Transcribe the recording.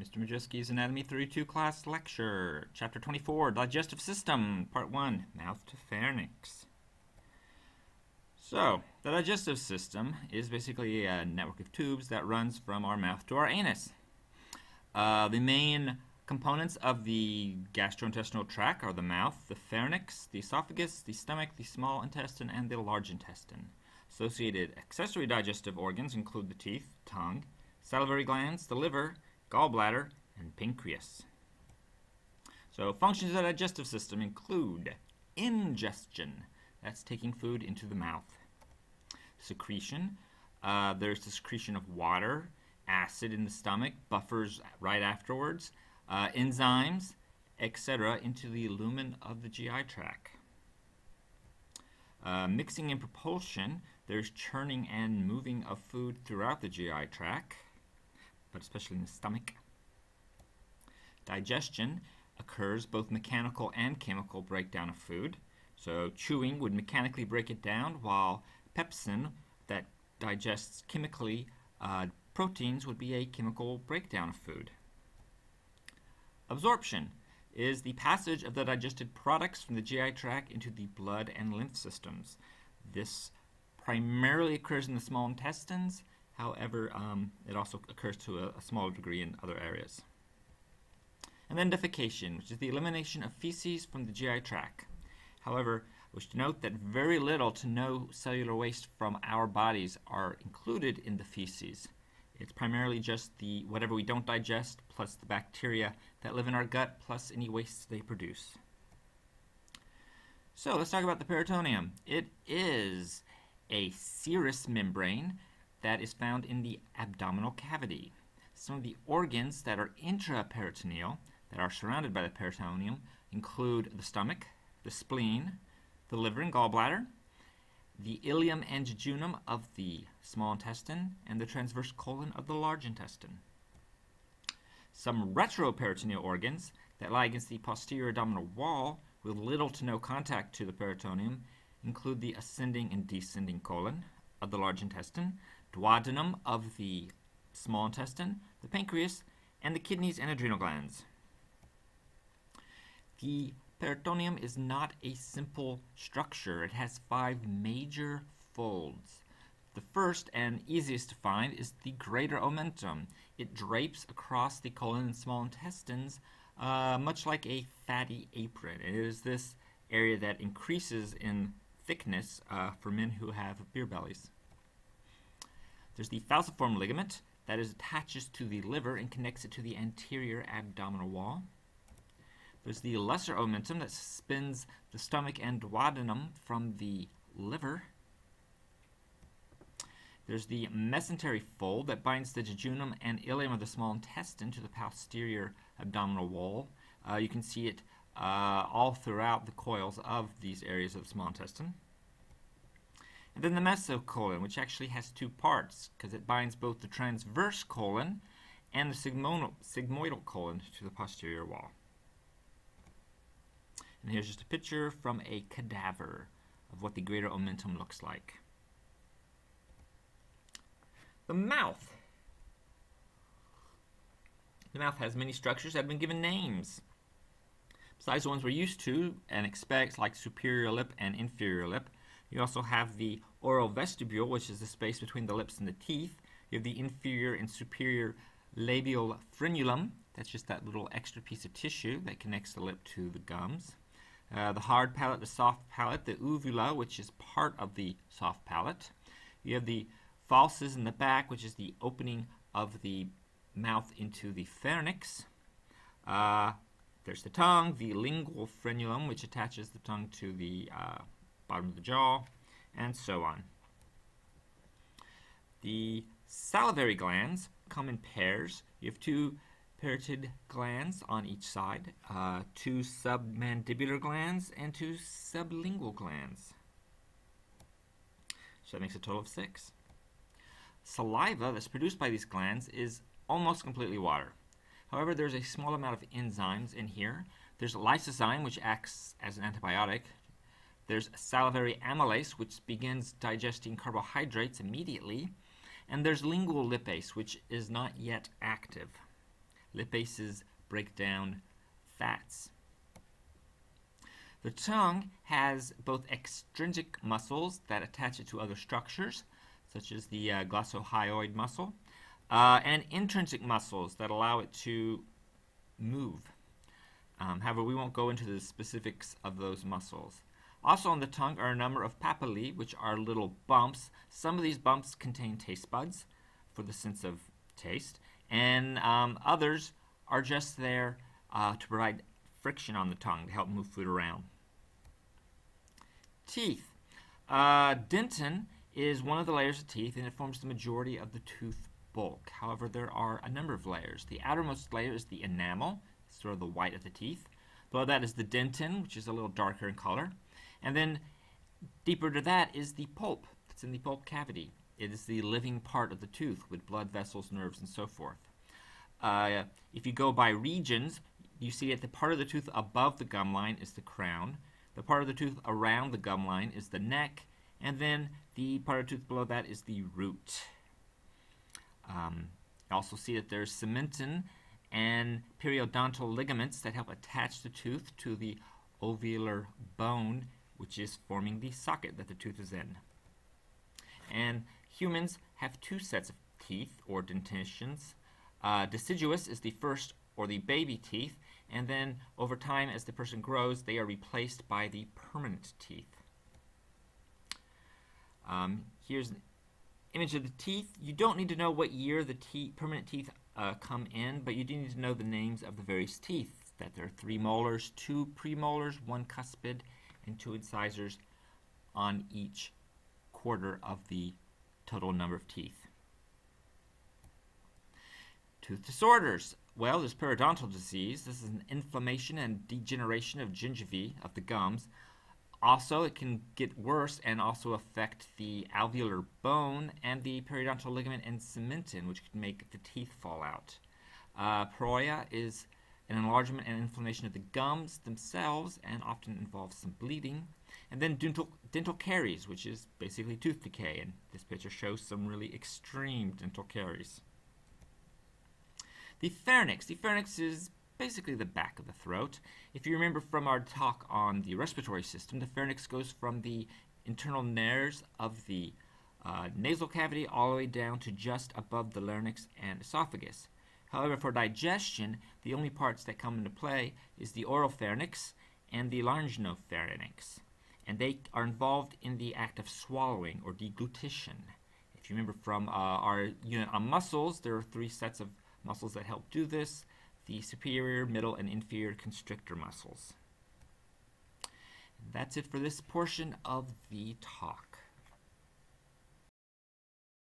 Mr. Majewski's Anatomy 32 class lecture, Chapter 24, Digestive System, Part 1, Mouth to Pharynx. So, the digestive system is basically a network of tubes that runs from our mouth to our anus. Uh, the main components of the gastrointestinal tract are the mouth, the pharynx, the esophagus, the stomach, the small intestine, and the large intestine. Associated accessory digestive organs include the teeth, tongue, salivary glands, the liver, gallbladder, and pancreas. So functions of the digestive system include ingestion, that's taking food into the mouth. Secretion, uh, there's the secretion of water, acid in the stomach, buffers right afterwards, uh, enzymes, etc., into the lumen of the GI tract. Uh, mixing and propulsion, there's churning and moving of food throughout the GI tract but especially in the stomach. Digestion occurs both mechanical and chemical breakdown of food. So chewing would mechanically break it down, while pepsin that digests chemically uh, proteins would be a chemical breakdown of food. Absorption is the passage of the digested products from the GI tract into the blood and lymph systems. This primarily occurs in the small intestines However, um, it also occurs to a, a smaller degree in other areas. And then defecation, which is the elimination of feces from the GI tract. However, I wish to note that very little to no cellular waste from our bodies are included in the feces. It's primarily just the whatever we don't digest plus the bacteria that live in our gut plus any waste they produce. So let's talk about the peritoneum. It is a serous membrane that is found in the abdominal cavity. Some of the organs that are intraperitoneal, that are surrounded by the peritoneum, include the stomach, the spleen, the liver and gallbladder, the ileum and jejunum of the small intestine, and the transverse colon of the large intestine. Some retroperitoneal organs that lie against the posterior abdominal wall with little to no contact to the peritoneum include the ascending and descending colon of the large intestine, duodenum of the small intestine, the pancreas, and the kidneys and adrenal glands. The peritoneum is not a simple structure. It has five major folds. The first and easiest to find is the greater omentum. It drapes across the colon and small intestines uh, much like a fatty apron. It is this area that increases in thickness uh, for men who have beer bellies. There's the falciform ligament that is attaches to the liver and connects it to the anterior abdominal wall. There's the lesser omentum that suspends the stomach and duodenum from the liver. There's the mesentery fold that binds the jejunum and ileum of the small intestine to the posterior abdominal wall. Uh, you can see it uh, all throughout the coils of these areas of the small intestine. And then the mesocolon, which actually has two parts because it binds both the transverse colon and the sigmoidal colon to the posterior wall. And here's just a picture from a cadaver of what the greater omentum looks like. The mouth. The mouth has many structures that have been given names. Besides the ones we're used to and expect, like superior lip and inferior lip, you also have the oral vestibule, which is the space between the lips and the teeth. You have the inferior and superior labial frenulum. That's just that little extra piece of tissue that connects the lip to the gums. Uh, the hard palate, the soft palate, the uvula, which is part of the soft palate. You have the fauces in the back, which is the opening of the mouth into the pharynx. Uh, there's the tongue, the lingual frenulum, which attaches the tongue to the uh, bottom of the jaw, and so on. The salivary glands come in pairs. You have two parotid glands on each side, uh, two submandibular glands, and two sublingual glands. So that makes a total of six. Saliva that's produced by these glands is almost completely water. However, there's a small amount of enzymes in here. There's lysozyme, which acts as an antibiotic there's salivary amylase, which begins digesting carbohydrates immediately. And there's lingual lipase, which is not yet active. Lipases break down fats. The tongue has both extrinsic muscles that attach it to other structures, such as the uh, glossohyoid muscle, uh, and intrinsic muscles that allow it to move. Um, however, we won't go into the specifics of those muscles. Also on the tongue are a number of papillae, which are little bumps. Some of these bumps contain taste buds for the sense of taste, and um, others are just there uh, to provide friction on the tongue to help move food around. Teeth. Uh, dentin is one of the layers of teeth and it forms the majority of the tooth bulk. However, there are a number of layers. The outermost layer is the enamel, sort of the white of the teeth. Below that is the dentin, which is a little darker in color. And then deeper to that is the pulp that's in the pulp cavity. It is the living part of the tooth with blood vessels, nerves, and so forth. Uh, if you go by regions, you see that the part of the tooth above the gum line is the crown, the part of the tooth around the gum line is the neck, and then the part of the tooth below that is the root. Um, you also see that there's cementum and periodontal ligaments that help attach the tooth to the alveolar bone, which is forming the socket that the tooth is in. And humans have two sets of teeth, or dentitions. Uh, deciduous is the first, or the baby teeth, and then over time, as the person grows, they are replaced by the permanent teeth. Um, here's an image of the teeth. You don't need to know what year the teeth, permanent teeth uh, come in, but you do need to know the names of the various teeth. That there are three molars, two premolars, one cuspid, and two incisors on each quarter of the total number of teeth. Tooth disorders. Well, there's periodontal disease. This is an inflammation and degeneration of gingivae, of the gums. Also, it can get worse and also affect the alveolar bone and the periodontal ligament and cementum, which can make the teeth fall out. Uh, is an enlargement and inflammation of the gums themselves and often involves some bleeding. And then dental, dental caries, which is basically tooth decay. And this picture shows some really extreme dental caries. The pharynx. The pharynx is basically the back of the throat. If you remember from our talk on the respiratory system, the pharynx goes from the internal nares of the uh, nasal cavity all the way down to just above the larynx and esophagus. However, for digestion, the only parts that come into play is the oropharynx and the laryngopharynx, and they are involved in the act of swallowing or deglutition. If you remember from uh, our unit on muscles, there are three sets of muscles that help do this the superior, middle, and inferior constrictor muscles. That's it for this portion of the talk.